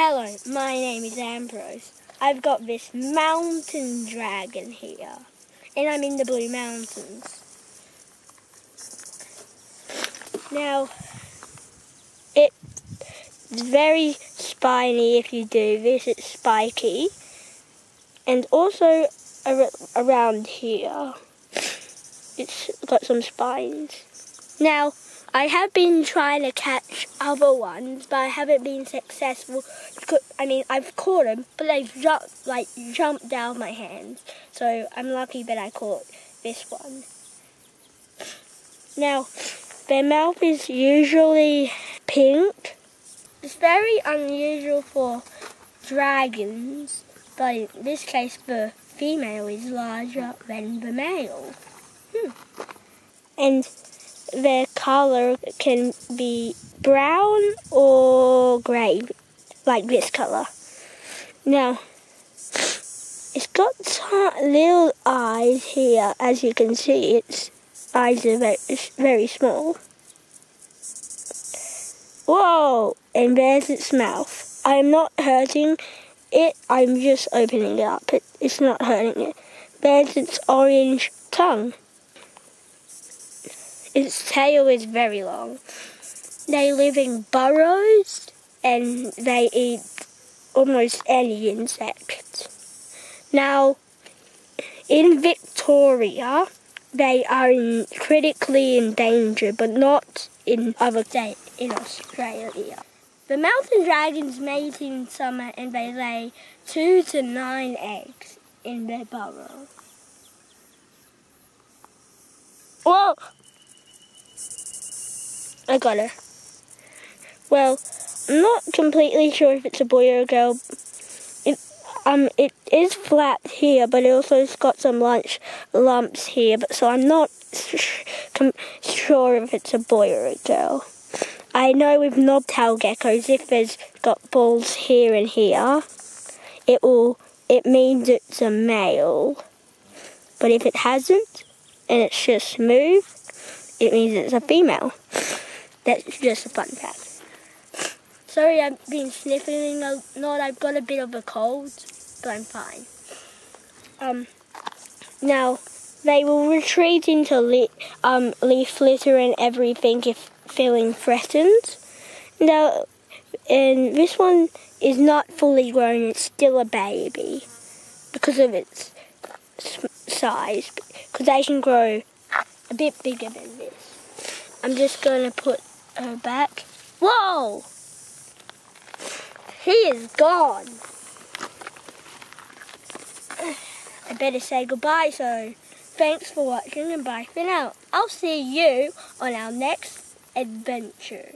Hello, my name is Ambrose. I've got this mountain dragon here, and I'm in the Blue Mountains. Now, it's very spiny if you do this, it's spiky, and also ar around here, it's got some spines. Now, I have been trying to catch other ones, but I haven't been successful. I mean, I've caught them, but they've jumped, like jumped down my hands. So I'm lucky that I caught this one. Now, their mouth is usually pink. It's very unusual for dragons, but in this case, the female is larger than the male. Hmm. And their color can be brown or grey, like this color. Now, it's got little eyes here, as you can see, its eyes are very, very small. Whoa! And there's its mouth. I'm not hurting it, I'm just opening it up. It, it's not hurting it. There's its orange tongue. Its tail is very long. They live in burrows and they eat almost any insect. Now, in Victoria, they are critically endangered, but not in other states in Australia. The mountain dragons mate in summer and they lay two to nine eggs in their burrow. Whoa! I got her. Well, I'm not completely sure if it's a boy or a girl. It, um, it is flat here, but it also has got some lunch lumps here, but so I'm not sure if it's a boy or a girl. I know with knobtail geckos, if there's got balls here and here, it will, it means it's a male. But if it hasn't, and it's just smooth, it means it's a female. That's just a fun fact. Sorry I've been sniffling a lot. I've got a bit of a cold, but I'm fine. Um, now, they will retreat into le um, leaf litter and everything if feeling threatened. Now, and this one is not fully grown, it's still a baby because of its size, because they can grow a bit bigger than this. I'm just going to put her back. Whoa! He is gone. I better say goodbye, so thanks for watching and bye for now. I'll see you on our next adventure.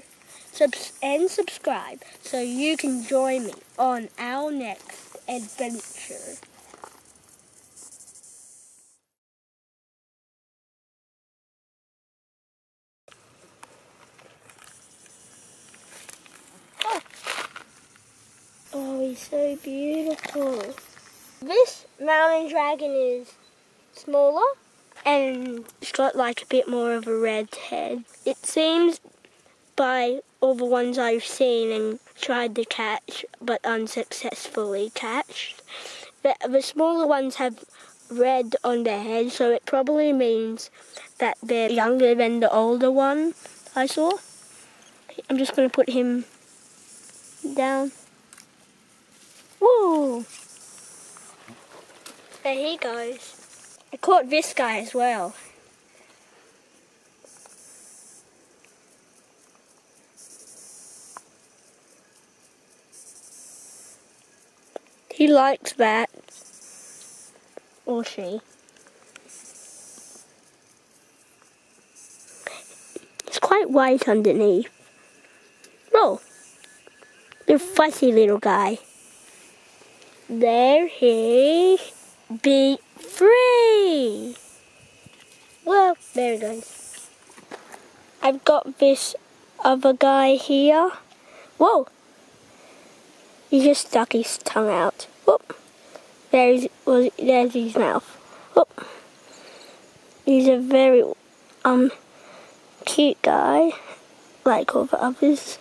Subs and subscribe so you can join me on our next adventure. So beautiful. This mountain dragon is smaller and it's got like a bit more of a red head. It seems by all the ones I've seen and tried to catch but unsuccessfully catched, that the smaller ones have red on their head so it probably means that they're younger than the older one I saw. I'm just going to put him down. Woo! There he goes. I caught this guy as well. He likes that. Or she. It's quite white underneath. Oh, the fussy little guy. There he be free. Well, there it goes. I've got this other guy here. Whoa! He just stuck his tongue out. Whoop. There's, well, there's his mouth. Whoop. He's a very um cute guy, like all the others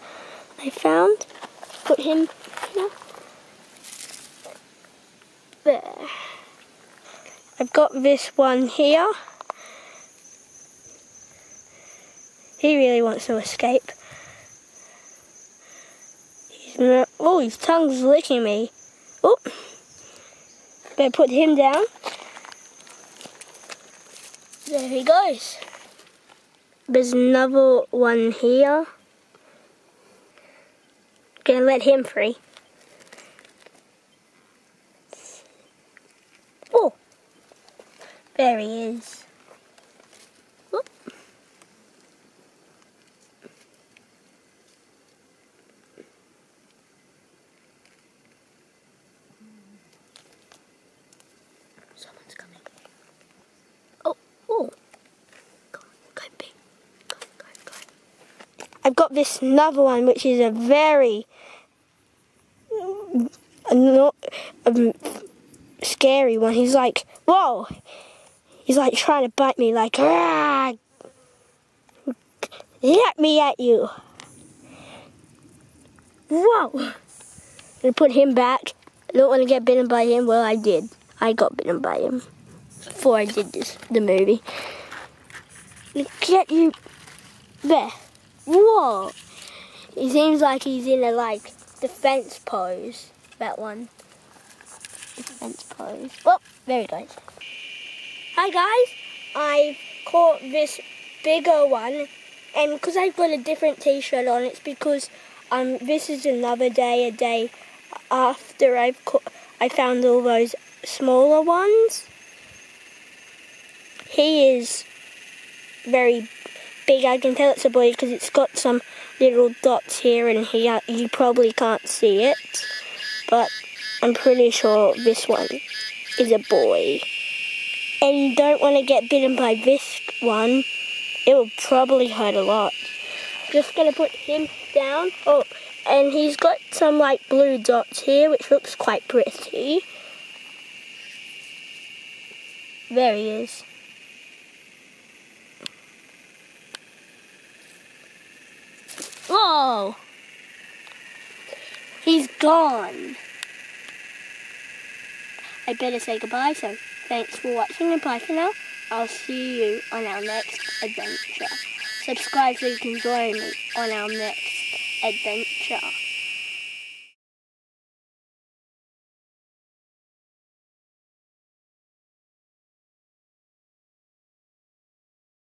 I found. Put him know? There. I've got this one here. He really wants to escape. He's, oh, his tongue's licking me. Oh, better put him down. There he goes. There's another one here. Gonna let him free. Oh, there he is. Someone's coming. Oh, oh. Go, big. Go, go, go. I've got this another one, which is a very not um, scary one. He's like, whoa! He's like trying to bite me, like, ah! Let me at you. Whoa! Gonna put him back. I don't want to get bitten by him. Well, I did. I got bitten by him before I did this, the movie. Get you there. Whoa! He seems like he's in a like defense pose. That one. Defense pose. Oh, there he goes. Hi guys, I've caught this bigger one, and because I've got a different T-shirt on, it's because um this is another day, a day after I've caught, I found all those smaller ones. He is very big. I can tell it's a boy because it's got some little dots here and here. You probably can't see it, but I'm pretty sure this one is a boy. And you don't want to get bitten by this one. It will probably hurt a lot. Just gonna put him down. Oh, and he's got some like blue dots here, which looks quite pretty. There he is. Whoa! He's gone. I better say goodbye, so thanks for watching and bye for now. I'll see you on our next adventure. Subscribe so you can join me on our next adventure.